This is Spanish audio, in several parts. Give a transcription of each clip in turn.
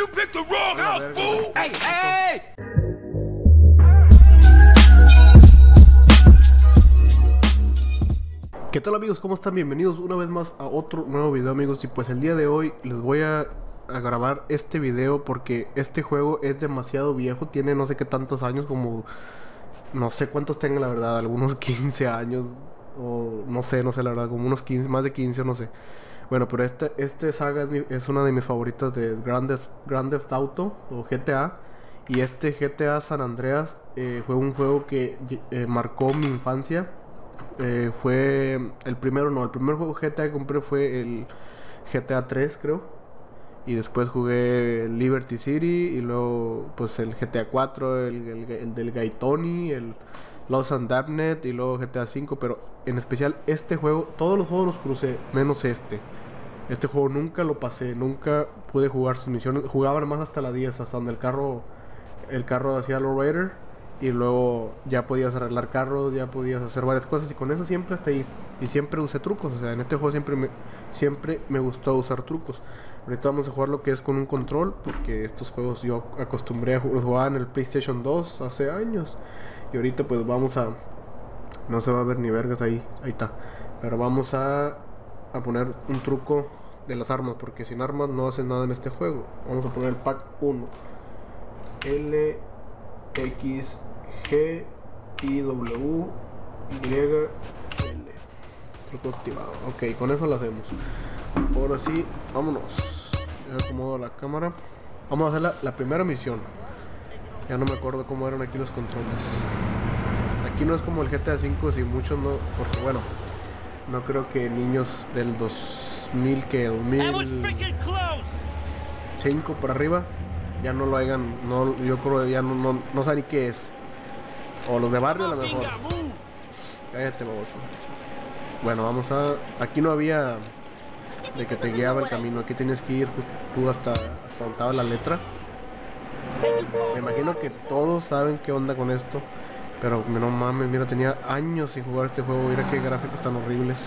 You picked the wrong house, fool! Hey, hey! ¿Qué tal amigos? ¿Cómo están? Bienvenidos una vez más a otro nuevo video amigos y pues el día de hoy les voy a, a grabar este video porque este juego es demasiado viejo, tiene no sé qué tantos años como no sé cuántos tenga la verdad, algunos 15 años o no sé, no sé la verdad, como unos 15, más de 15 o no sé. Bueno, pero este, este saga es, una de mis favoritas de Grand Grand Theft Auto o GTA. Y este GTA San Andreas eh, fue un juego que eh, marcó mi infancia. Eh, fue el primero, no, el primer juego GTA que compré fue el GTA 3, creo. Y después jugué Liberty City y luego pues el GTA 4, el, el- el del Gaitoni, el Lost and y luego GTA 5, pero en especial este juego, todos los juegos los crucé, menos este. Este juego nunca lo pasé, nunca pude jugar sus misiones. Jugaba más hasta la 10, hasta donde el carro el carro hacía low rider y luego ya podías arreglar carros, ya podías hacer varias cosas y con eso siempre hasta ahí y siempre usé trucos, o sea, en este juego siempre me siempre me gustó usar trucos. Ahorita vamos a jugar lo que es con un control porque estos juegos yo acostumbré a jugar, en el PlayStation 2 hace años y ahorita pues vamos a no se va a ver ni vergas ahí, ahí está. Pero vamos a, a poner un truco de las armas, porque sin armas no hacen nada en este juego. Vamos a poner el pack 1. L, X, G, I, W, Y, L. Truco activado. Ok, con eso lo hacemos. Ahora sí, vámonos. Acomodo la cámara. Vamos a hacer la, primera misión. Ya no me acuerdo cómo eran aquí los controles. Aquí no es como el GTA V, si muchos no, porque bueno, no creo que niños del 2000 que 2005 por arriba ya no lo hagan, no, yo creo que ya no, no, no saben ni qué es. O los de barrio a lo mejor. Cállate, baboso. Bueno, vamos a. Aquí no había de que te guiaba el camino. Aquí tienes que ir ju- tú hasta, hasta donde estaba la letra. Me imagino que todos saben qué onda con esto. Pero no mames, mira, tenía años sin jugar este juego. Mira qué gráficos tan horribles.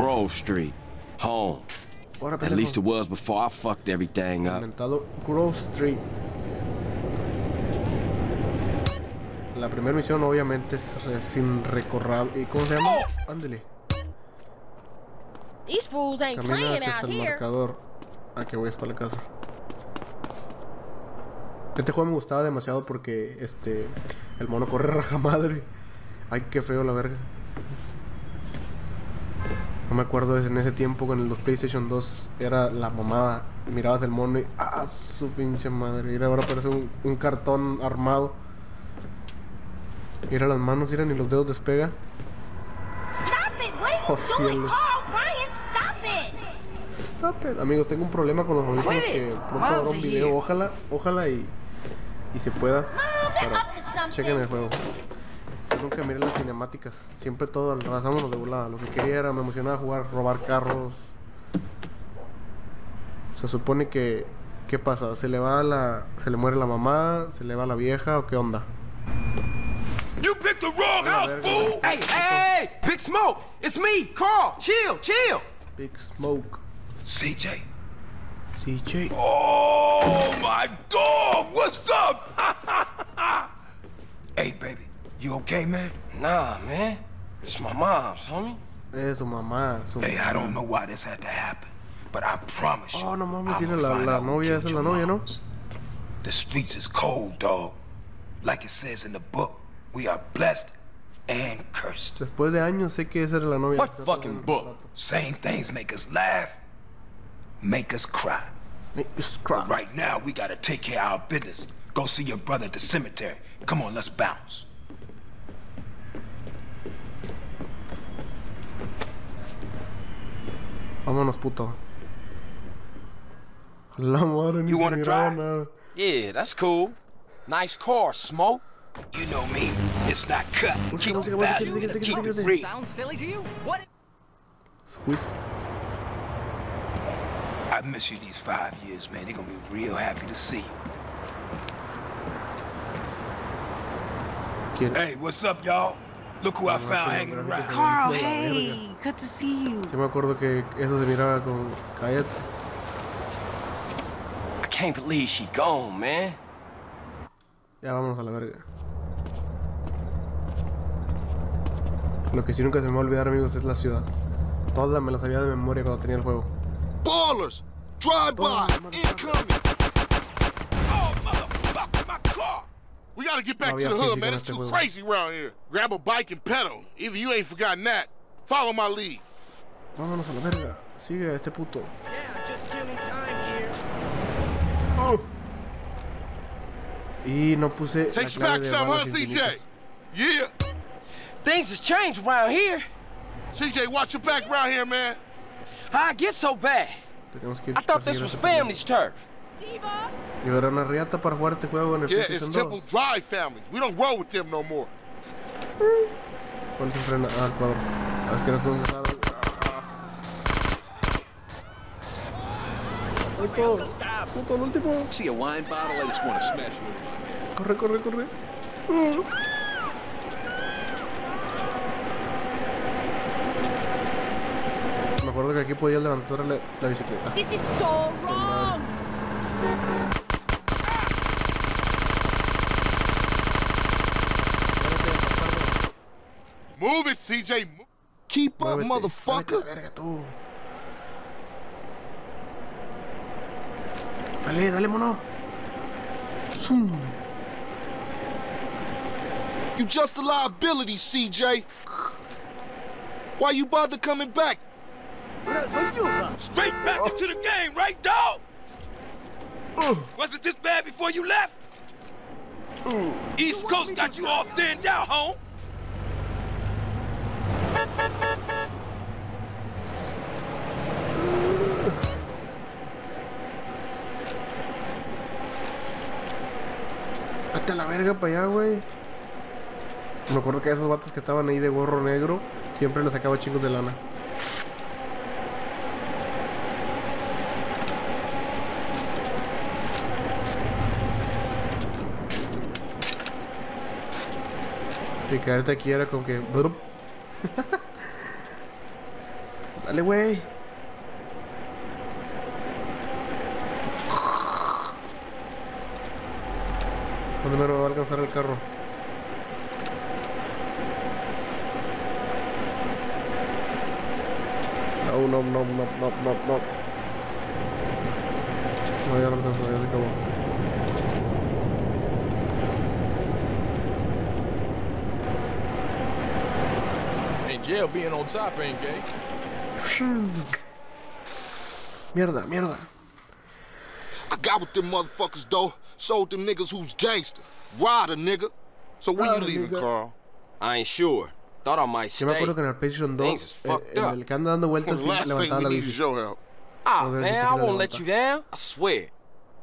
Grove Street, home. Ahora, At least it was before I fucked everything up. Inventado Grove Street. La primera misión obviamente es re- sin recorrer. ¿Y cómo se llama? Ándele. These fools ain't Camina playing out el here. marcador. Ah, que voy a para la casa. Este juego me gustaba demasiado porque este el mono corre raja madre. Ay, qué feo la verga. No me acuerdo en ese tiempo con los PlayStation 2 era la mamada. Mirabas el mono y ah, su pinche madre. Mira, ahora parece un, un cartón armado. Mira las manos, mira, ni los dedos despega. Stop it! What are Oh, cielos. Stop it! Stop it. Amigos, tengo un problema con los audífonos que pronto habrá un video. Ojalá, ojalá y, y se pueda. Pero chequen el juego. Yo Nunca miré las cinemáticas. Siempre todo al rasámonos de volada. Lo que quería era, me emocionaba jugar, robar carros. Se supone que. ¿Qué pasa? ¿Se le va la. se le muere la mamá? ¿Se le va la vieja? ¿O qué onda? You picked the wrong house, fool! Hey, hey, hey, Big Smoke, it's me, Carl. Chill, chill. Big Smoke. CJ. CJ. Oh, my dog! What's up? hey, baby. You okay, man? Nah, man. It's my mom's, homie. Es su mamá. Su Hey, I don't know why this had to happen, but I promise you. Oh, no mames, I'ma tiene la- find la out who novia, esa es la your novia, ¿no? The streets is cold, dog. Like it says in the book, we are blessed and cursed. Después de años sé que esa era la novia. What fucking book? Same things make us laugh, make us cry. Scrap. Right now, we gotta take care of our business. Go see your brother at the cemetery. Come on, let's bounce. Vámonos, puto. La madre ni You wanna miraba drive? nada. Yeah, that's cool. Nice car, Smoke. You know me, it's not cut. Keep música, música, value, música, música, keep it música. real. Sounds silly to you? What? Squid. I miss you these five years, man. They're gonna be real happy to see you. Hey, what's up, y'all? Look who I found hanging around. Carl, hey, good to see you. Yo me acuerdo que eso se miraba con. Cállate. I can't believe she gone, man. Ya vámonos a la verga. Lo que sí nunca se me va a olvidar, amigos, es la ciudad. Toda me la sabía de memoria cuando tenía el juego. Ballers! Drive by! Oh. Incoming! We gotta get back No to había the hood, man. It's too juego. crazy around here. Grab a bike and pedal. Either you ain't forgotten that. Follow my lead. Vámonos a la verga. Sigue a este puto. Oh. Y no puse la Takes you clave back de some, huh, CJ? Yeah. Things has changed around here. CJ, watch your back around here, man. How I get so bad? Tenemos que ir I thought this was family's turf. Yo era una riata para jugar este juego en el Yeah, PlayStation it's 2. Temple Drive family. We don't roll with them no more. ¿Cuál se frena? Ah, el cuadro. Ah, es que no sabe. Puto, puto, el último. See a wine bottle, I just want to smash it over my head. Corre, corre, corre. Me acuerdo que aquí podía levantar la, la bicicleta. This is so wrong. Move it, CJ. Keep up, Muévete. motherfucker. Muévete a verga, tú. Dale, dale, mono. You just a liability, CJ. Why you bother coming back? Straight back into the game, right, dog? Was it this bad before you left? East Coast got you all thinned out, home. Vete a la verga para allá, güey. Me acuerdo que esos vatos que estaban ahí de gorro negro, siempre les sacaba chicos de lana. Y caerte aquí era como que... Dale, güey. ¿Dónde me va a alcanzar el carro? No, no, no, no, no, no, no. No, ya no alcanzó, ya se acabó. In jail, being on top ain't gay. Mierda, mierda. I got with them motherfuckers, though. Sold them niggas who's gangster. Rider, nigga. So when Rider, you leaving, nigga. Carl? I ain't sure. Thought I might Yo me stay. acuerdo que en el PlayStation 2, Things is eh, fucked en up. el que anda dando vueltas the y last thing levantaba la need bici. is your help. Ah, No, man, I won't let you down. I swear.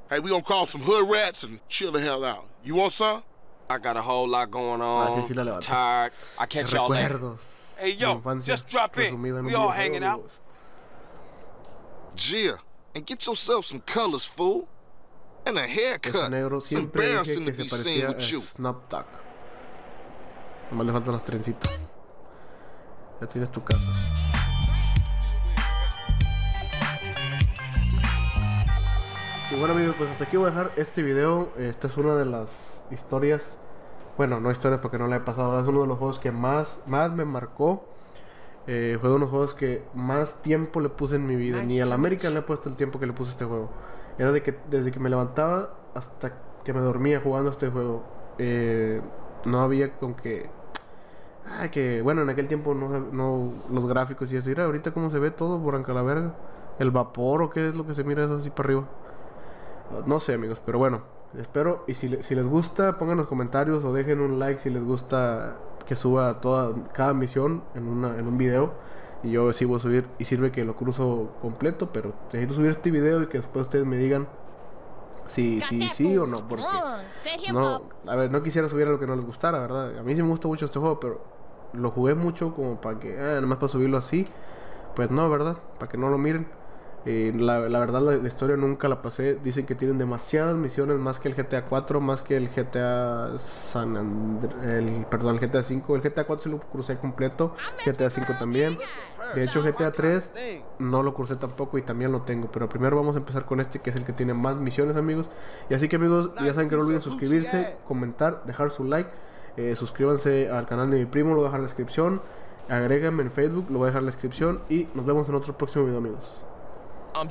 Hey, we gonna call some hood rats and chill the hell out. You want some? I got a whole lot going Ah, sí, on. sí la levanté. Tired. I catch y'all later. Hey, yo, infancia just drop in. We all hanging out. Gia, and get yourself some colors, fool. And a haircut. Negro It's embarrassing to be se seen with you. Snapduck. Nomás le faltan las trencitas. Ya tienes tu casa. Y bueno amigos, pues hasta aquí voy a dejar este video. Esta es una de las historias. Bueno, no historias porque no la he pasado. Es uno de los juegos que más, más me marcó. Eh, fue de unos juegos que más tiempo le puse en mi vida. Ni al América le he puesto el tiempo que le puse a este juego. Era de que desde que me levantaba hasta que me dormía jugando este juego. Eh, no había con que. Ah, que bueno, en aquel tiempo no, no los gráficos y así. Ahorita cómo se ve todo por la verga. El vapor o qué es lo que se mira eso así para arriba. No sé, amigos, pero bueno, espero. Y si, si les gusta, pongan los comentarios o dejen un like si les gusta que suba toda cada misión en, una, en un video. Y yo sí voy a subir. Y sirve que lo cruzo completo, pero necesito subir este video y que después ustedes me digan si sí, that sí o no. Porque him no, a ver, no quisiera subir a lo que no les gustara, ¿verdad? A mí sí me gusta mucho este juego, pero lo jugué mucho como para que, ah, nomás para subirlo así. Pues no, ¿verdad? Para que no lo miren. Eh, la, verdad, la, historia nunca la pasé. Dicen que tienen demasiadas misiones, más que el GTA 4, más que el GTA San Andr- el Perdón, el GTA 5. El GTA 4 sí lo crucé completo. GTA 5 también. De hecho, GTA 3 no lo crucé tampoco y también lo tengo. Pero primero vamos a empezar con este, que es el que tiene más misiones, amigos. Y así que, amigos, ya saben que no olviden suscribirse, comentar, dejar su like. Eh, suscríbanse al canal de mi primo, lo voy a dejar en la descripción. Agréganme en Facebook, lo voy a dejar en la descripción. Y nos vemos en otro próximo video, amigos. I'm